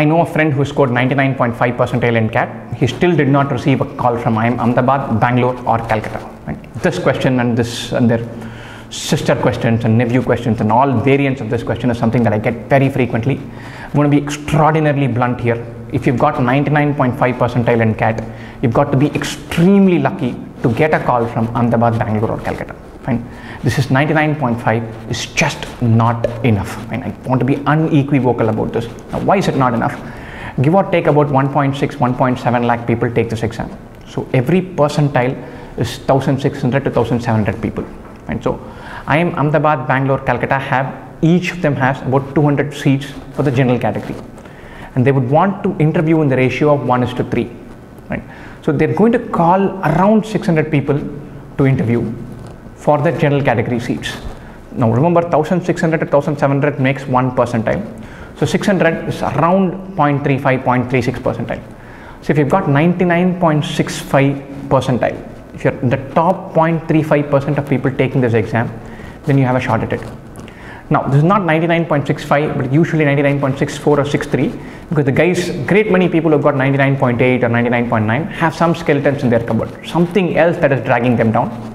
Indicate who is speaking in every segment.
Speaker 1: I know a friend who scored 99.5 percentile in CAT. He still did not receive a call from IIM Ahmedabad, Bangalore, or Calcutta. Right? This question and this and their sister questions and nephew questions and all variants of this question is something that I get very frequently. I'm going to be extraordinarily blunt here. If you've got 99.5 percentile in CAT, you've got to be extremely lucky to get a call from Ahmedabad, Bangalore, or Calcutta. Fine. This is 99.5 is just not enough. Fine. I want to be unequivocal about this. Now, why is it not enough? Give or take about 1.6, 1.7 lakh people take this exam. So every percentile is 1600 to 1700 people. and So IIM Ahmedabad, Bangalore, Calcutta have each of them has about 200 seats for the general category, and they would want to interview in the ratio of one is to three. Right. So they're going to call around 600 people to interview for the general category seats. Now remember 1600 to 1700 makes one percentile. So 600 is around 0.35, 0.36 percentile. So if you've got 99.65 percentile, if you're the top 0.35% of people taking this exam, then you have a shot at it. Now this is not 99.65 but usually 99.64 or 63 because the guys, great many people who've got 99.8 or 99.9 have some skeletons in their cupboard, something else that is dragging them down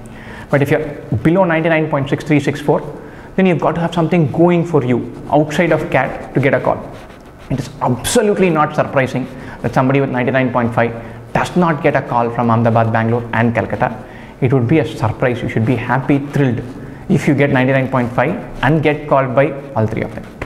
Speaker 1: but if you're below 99.6364, then you've got to have something going for you outside of CAT to get a call. It is absolutely not surprising that somebody with 99.5 does not get a call from Ahmedabad, Bangalore, and Calcutta. It would be a surprise. You should be happy, thrilled if you get 99.5 and get called by all three of them.